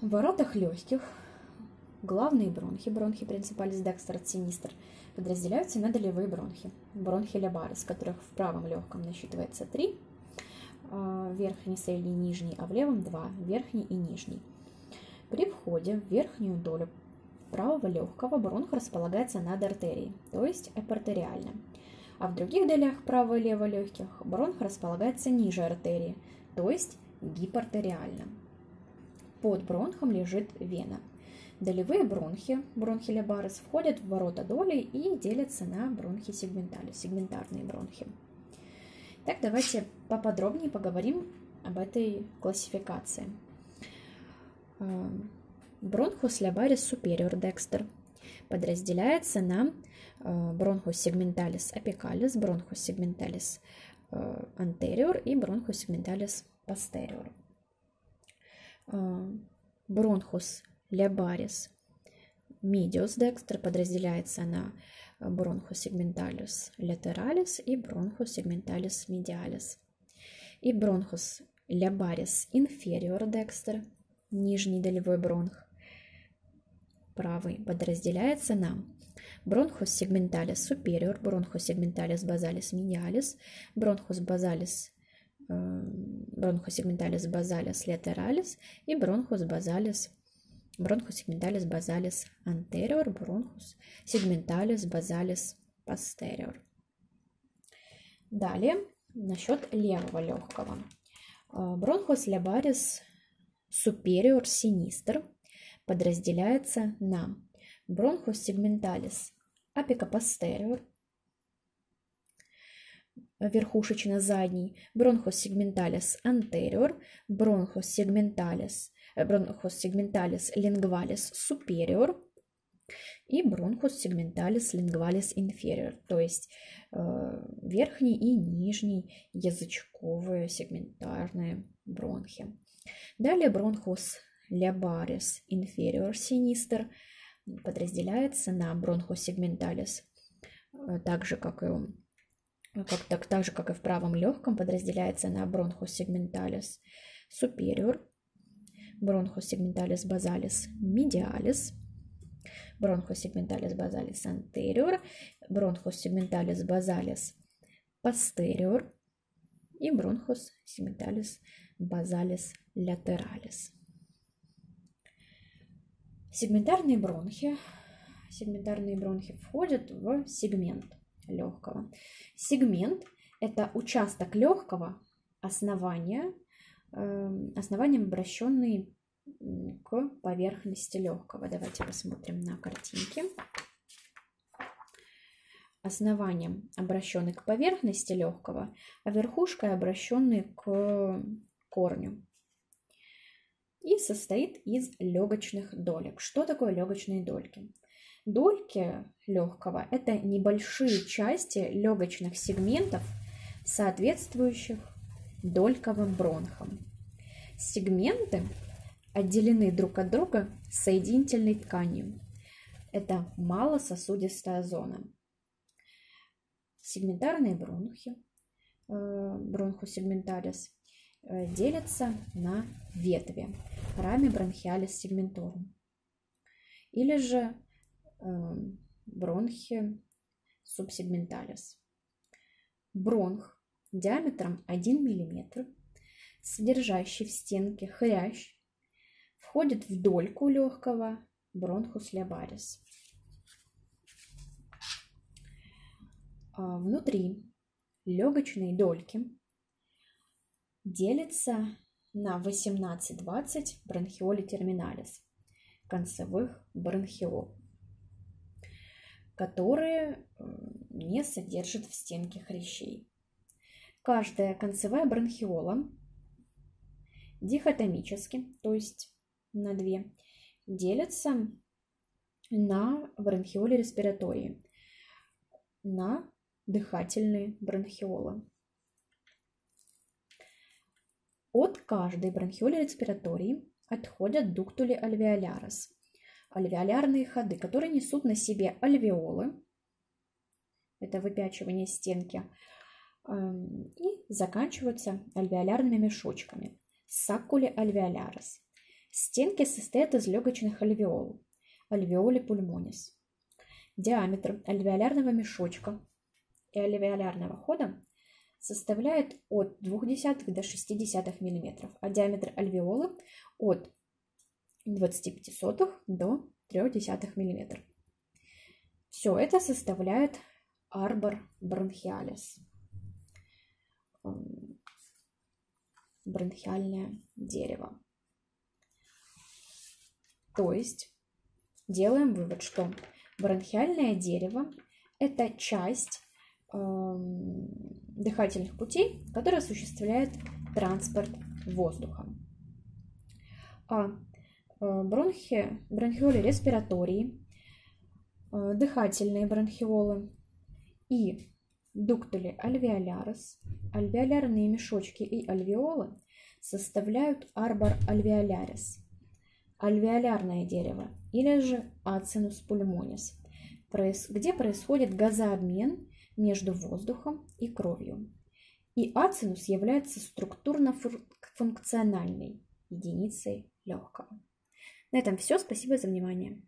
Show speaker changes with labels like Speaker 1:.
Speaker 1: В воротах легких главные бронхи, бронхи принципалис декстер синистр, подразделяются на долевые бронхи. Бронхи лябарис, которых в правом легком насчитывается три, а, верхний, средний, нижний, а в левом два, верхний и нижний. При входе в верхнюю долю правого легкого бронх располагается над артерией, то есть эпартериально. А в других долях правого и левого легких бронх располагается ниже артерии, то есть гипартериально. Под бронхом лежит вена. Долевые бронхи, бронхи лябарис, входят в ворота доли и делятся на бронхи сегментали, сегментарные бронхи. Так, давайте поподробнее поговорим об этой классификации. Бронхус лябарис супериор декстер подразделяется на бронхус сегменталис апикалис, бронхус сегменталис антериор и бронхус сегменталис постериор. Бронхус лябарис медиус декстер подразделяется на бронхус сегменталис латералис и бронхус сегменталис медиалис. И бронхус лябарис инфериор декстер, нижний долевой бронх, правый, подразделяется на бронхус сегменталис superior, бронхус сегменталис базалис medialis, бронхус базалис бронхус сегменталис базалис lateralис и бронхус базалис бронхус сегменталис базалис anterior, бронхус сегменталис базалис posterior. Далее насчет левого легкого. Бронхус лябарис superior sinistr подразделяется на бронхус сегменталис апикопостериор, верхушечно-задний, бронхус сегменталис anterior, бронхус сегменталис, бронхус сегменталис lingualis superior и бронхус сегменталис lingualis inferior, то есть э, верхний и нижний язычковые сегментарные бронхи. Далее бронхус лябарис inferior sinister подразделяется на бронхус сегменталис, э, так же, как и как, так, так же, как и в правом легком, подразделяется на бронхус сегменталис superior, бронхус сегменталис базалис medialis, бронхус сегменталис базалис anterior, бронхус сегменталис базалис posterior и бронхус сегменталис базалис lateralис. Сегментарные бронхи, сегментарные бронхи входят в сегмент легкого. Сегмент – это участок легкого основания, эм, основанием обращенный к поверхности легкого. Давайте посмотрим на картинке. Основанием обращенный к поверхности легкого, а верхушкой обращенный к корню. И состоит из легочных долек. Что такое легочные дольки? Дольки легкого – это небольшие части легочных сегментов, соответствующих дольковым бронхам. Сегменты отделены друг от друга соединительной тканью. Это малососудистая зона. Сегментарные бронхи, э, бронхосегменталис, э, делятся на ветви рами бронхиалис сегменторум. Или же бронхи субсегменталис. Бронх диаметром 1 мм, содержащий в стенке хрящ, входит в дольку легкого бронхус лябарис. А внутри легочной дольки делится на 18-20 бронхиоли терминалис, концевых бронхиол которые не содержат в стенке хрящей. Каждая концевая бронхиола дихотомически, то есть на две, делится на бронхиолы респиратории, на дыхательные бронхиолы. От каждой бронхиоли респиратории отходят дуктули альвеолярис, альвеолярные ходы, которые несут на себе альвеолы, это выпячивание стенки, эм, и заканчиваются альвеолярными мешочками, саккули альвеолярис. Стенки состоят из легочных альвеол, альвеоли пульмонис. Диаметр альвеолярного мешочка и альвеолярного хода составляет от 0,2 до 0,6 мм, а диаметр альвеолы от 25 до 0,3 мм. Все это составляет арбор бронхиалис, бронхиальное дерево. То есть делаем вывод, что бронхиальное дерево – это часть э, дыхательных путей, которая осуществляет транспорт воздуха. А бронхи, бронхиоли респиратории, э, дыхательные бронхиолы и дуктули альвеолярис, альвеолярные мешочки и альвеолы составляют арбор альвеолярис – альвеолярное дерево или же ацинус пульмонис, где происходит газообмен между воздухом и кровью. И ацинус является структурно-функциональной единицей легкого. На этом все. Спасибо за внимание.